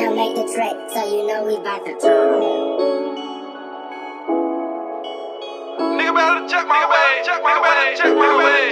Nino make the trick, so you know we bout to turn. Nigga better check my way, check my way, check my way.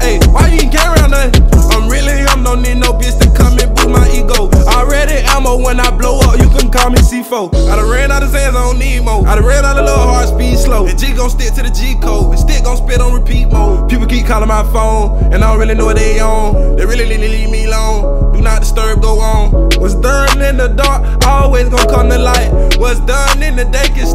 Hey, why you ain't care around us? I'm really, I'm don't need no bitch to come and boost my ego. I Already ammo when I blow up. You can call me C4. I done ran out of Zans, I don't need more. I done ran out of little hard speed slow. And G gon' stick to the G code. And stick gon' spit on repeat mode. People keep calling my phone, and I don't really know what they on. They really, really leave me alone. Do not disturb, go on. What's done in the dark, always gon' come to light. What's done in the day can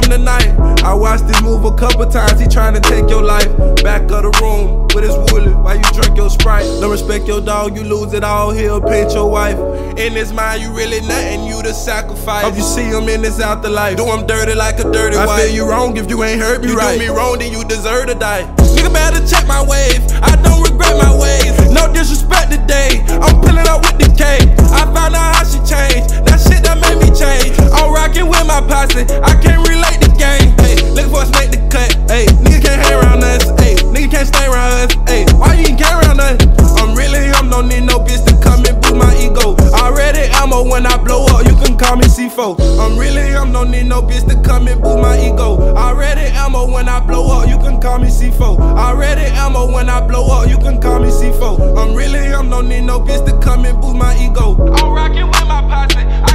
still overcome the night. I watched this move a couple times, he trying to take your life. Back of the room with his woolly while you drink your sprite. Don't respect your dog, you lose it all. He'll pinch your wife. In his mind, you really nothing, you the sacrifice. Hope you see him in this afterlife. Do him dirty like a dirty I wife. I feel you wrong if you ain't hurt me you right. do me wrong, then you deserve to die. Nigga better check my wave. When I blow up, you can call me C4. I'm really am, don't need no bitch to come and boost my ego. I Already ammo when I blow up, you can call me C4. Already ammo when I blow up, you can call me C4. I'm really am, don't need no bitch to come and boost my ego. I'm rocking with my posse.